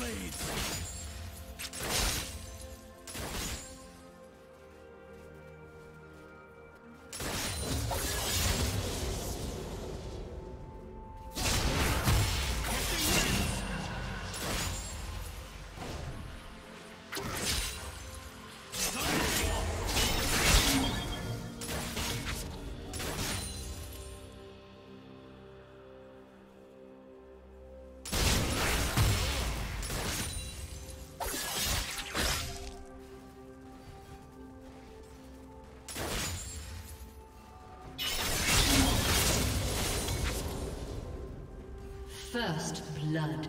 blades! First blood.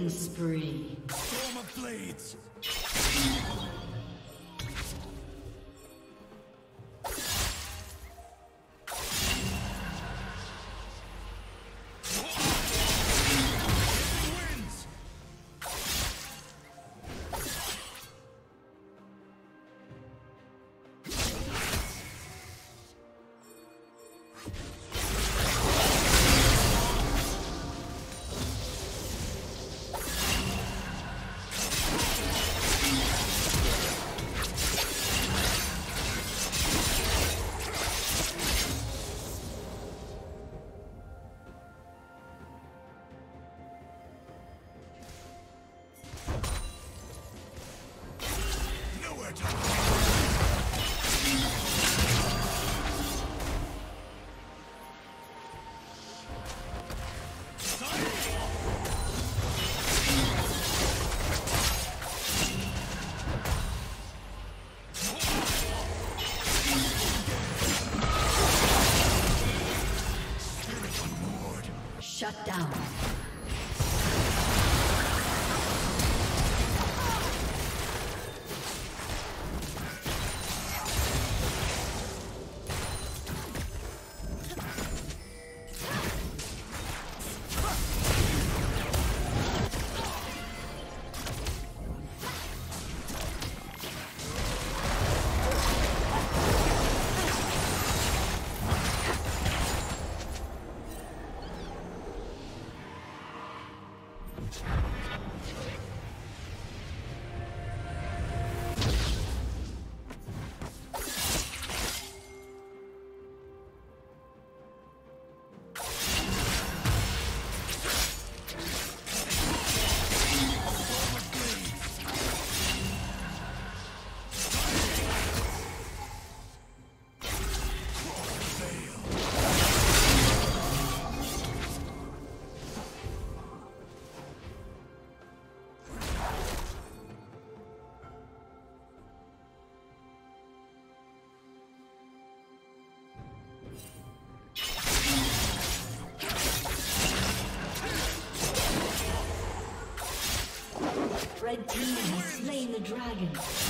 Killing spree. Storm of blades. Shut down. Red team has slain the dragon.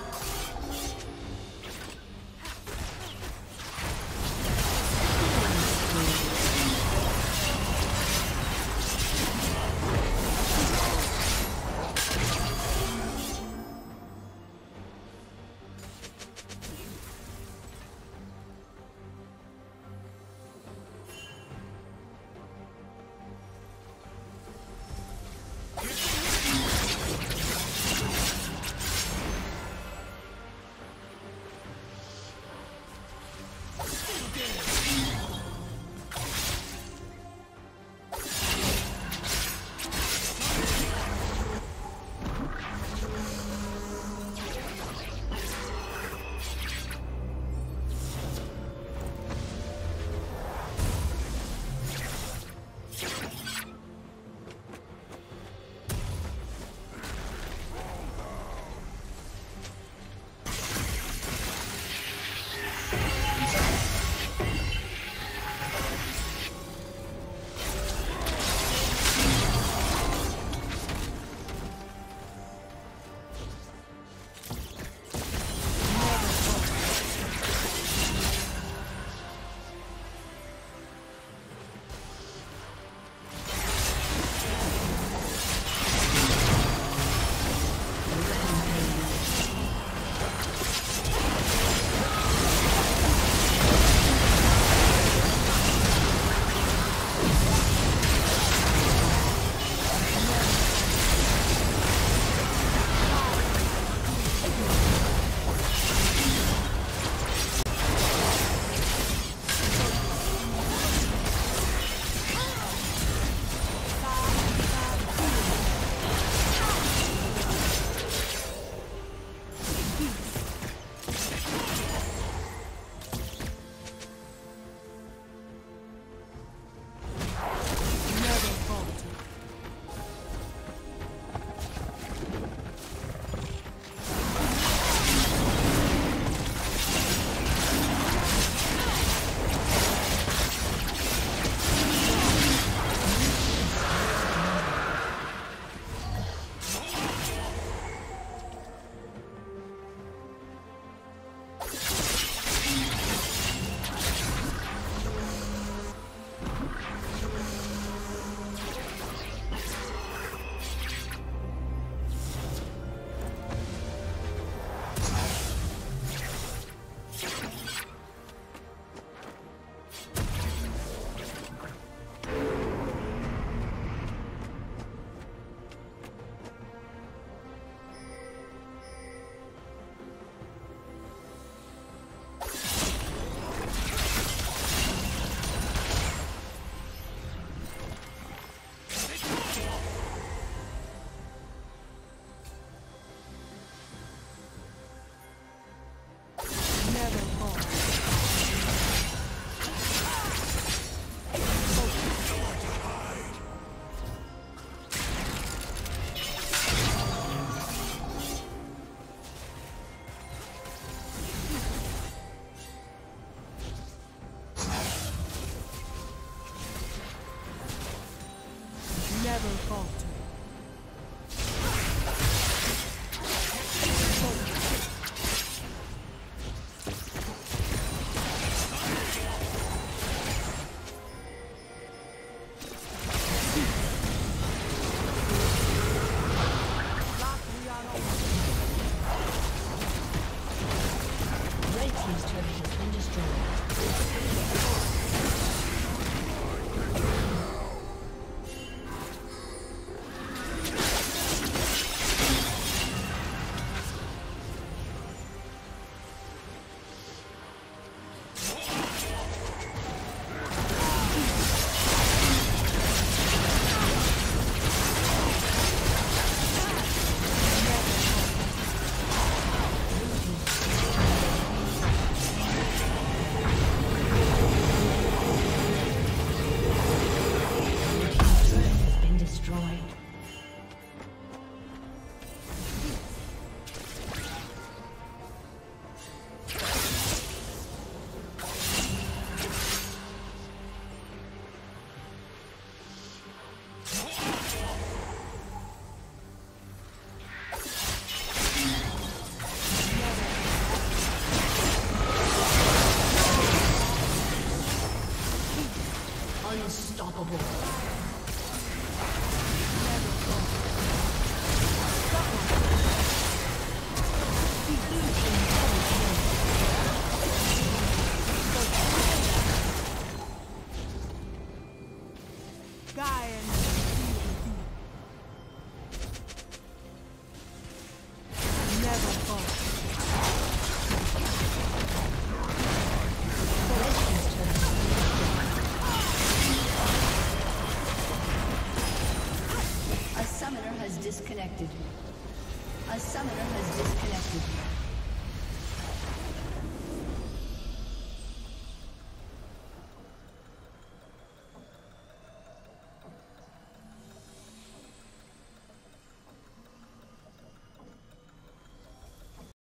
war.